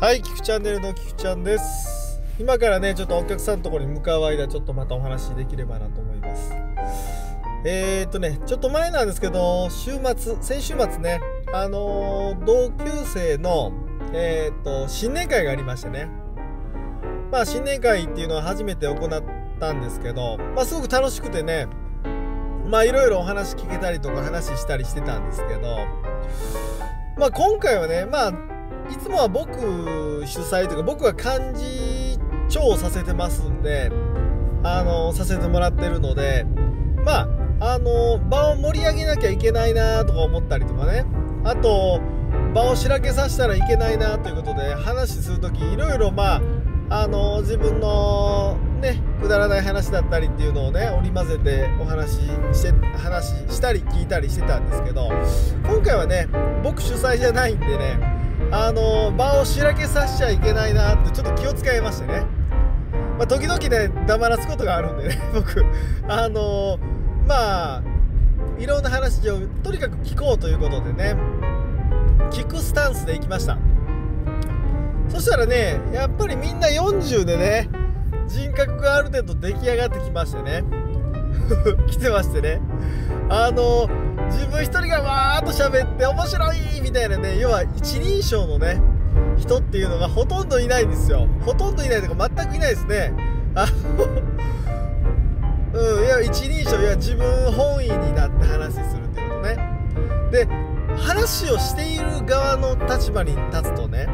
はい、キクチャンネルのキクちゃんです。今からね、ちょっとお客さんのところに向かう間、ちょっとまたお話できればなと思います。えー、っとね、ちょっと前なんですけど、週末、先週末ね、あのー同級生の、えーっと、新年会がありましてね。まあ、新年会っていうのは初めて行ったんですけど、まあ、すごく楽しくてね、まあ、いろいろお話聞けたりとか話したりしてたんですけど、まあ、今回はね、まあ、いつもは僕主催というか僕が幹事長させてますんであのさせてもらってるのでまああの場を盛り上げなきゃいけないなとか思ったりとかね。あと場をしらけさせたらいけないなということで話する時いろいろまああの自分のねくだらない話だったりっていうのをね織り交ぜてお話しして話したり聞いたりしてたんですけど今回はね僕主催じゃないんでねあの場をしらけさせちゃいけないなってちょっと気を使いましてね、まあ、時々ね黙らすことがあるんでね 僕。あのまあいろんな話をとにかく聞こうということでね。聞くスタンスで行きました。そしたらねやっぱりみんな40でね人格がある程度出来上がってきましてね。来てましてね。あの自分一人がわーっと喋って面白いみたいなね要は一人称のね人っていうのがほとんどいないんですよ。ほとんどいないとか全くいないですね。あ うんいや一人称いや自分本位になって話するっていうことね。で話をしている側の立場に立つとね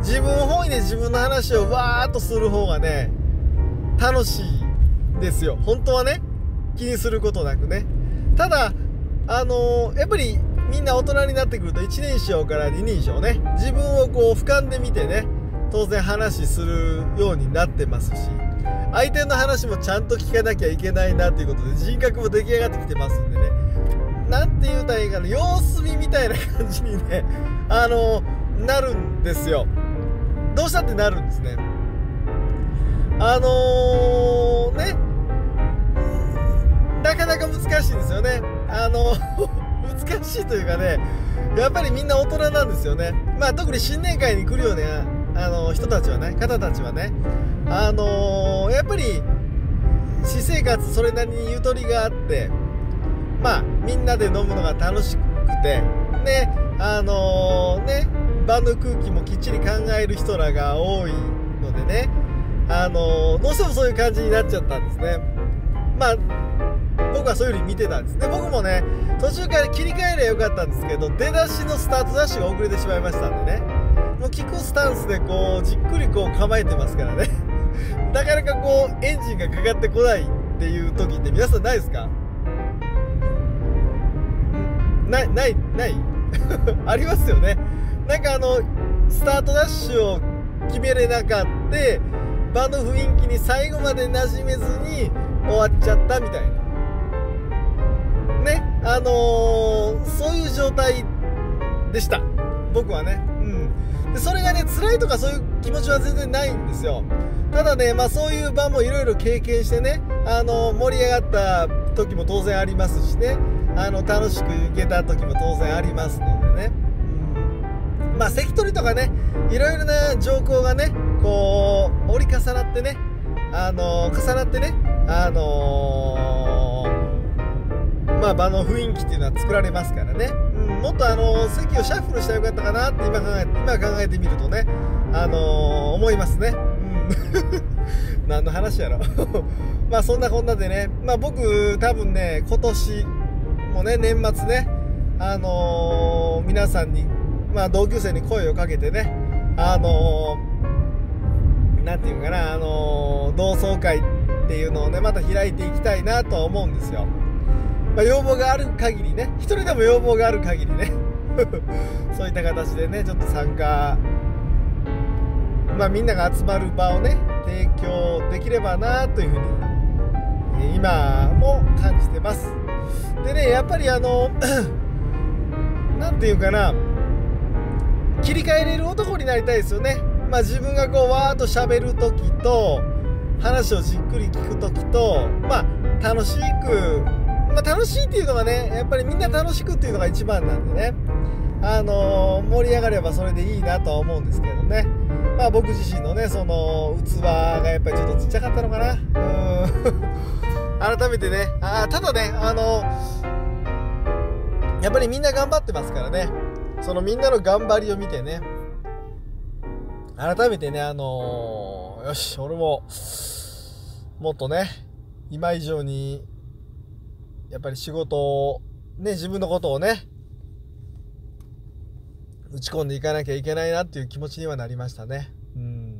自分本位で自分の話をわーっとする方がね楽しいですよ。本当はね気にすることなくね。ただあのーやっぱりみんな大人になってくると1人称から2人称ね自分をこう俯瞰で見てね当然話するようになってますし相手の話もちゃんと聞かなきゃいけないなっていうことで人格も出来上がってきてますんでねなんて言うたらいいかな様子見みたいな感じにねあのなるんですよどうしたってなるんですねあのー、ねなかなか難しいんですよね。あの 難しいというかね、やっぱりみんな大人なんですよね。まあ特に新年会に来るようなあの人たちはね、方たちはね、あのやっぱり私生活それなりにゆとりがあって、まあみんなで飲むのが楽しくて、ね、あのね、場の空気もきっちり考える人らが多いのでね、あのどうしてもそういう感じになっちゃったんですね。まあ僕はそういう風に見てたんです。で僕もね途中から切り替えればよかったんですけど出だしのスタートダッシュが遅れてしまいましたんでね。もう聞くスタンスでこうじっくりこう構えてますからね。なかなかこうエンジンがかかってこないっていう時って皆さんないですか？ないないない？ありますよね。なんかあのスタートダッシュを決めれなかって場の雰囲気に最後まで馴染めずに終わっちゃったみたいな。あのーそういう状態でした。僕はね。うん。でそれがね辛いとかそういう気持ちは全然ないんですよ。ただねまあそういう場もいろいろ経験してねあの盛り上がった時も当然ありますしね。あの楽しく行けた時も当然ありますのでね、うん、まあ関取とかねいろいろな条項がねこう折り重なってねあの重なってねあのまあ場の雰囲気っていうのは作られますからね、うん、もっとあの席をシャッフルしたらよかったかなって今考え今考えてみるとねあのー思いますね、うん、何の話やろ。まあそんなこんなでねまあ僕多分ね今年もね年末ねあのー皆さんにまあ同級生に声をかけてねあのーなんていうかな、あのー同窓会っていうのをね、また開いていきたいなとは思うんですよ。まあ、要望がある限りね、一人でも要望がある限りね、そういった形でね、ちょっと参加、まあみんなが集まる場をね、提供できればなというふうに、え今も感じてます。でね、やっぱりあの、なんていうかな、切り替えれる男になりたいですよね。まあ自分がこうわーっと喋るときと、話をじっくり聞くときと、まあ楽しく、まあ楽しいっていうのがね、やっぱりみんな楽しくっていうのが一番なんでね。あの盛り上がればそれでいいなとは思うんですけどね。まあ僕自身のねその器がやっぱりちょっとちっちゃかったのかな。うん。改めてねあただねあのやっぱりみんな頑張ってますからね。そのみんなの頑張りを見てね。改めてねあのよし俺ももっとね今以上にやっぱり仕事をね自分のことをね打ち込んでいかなきゃいけないなっていう気持ちにはなりましたね。うん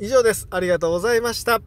以上です。ありがとうございました。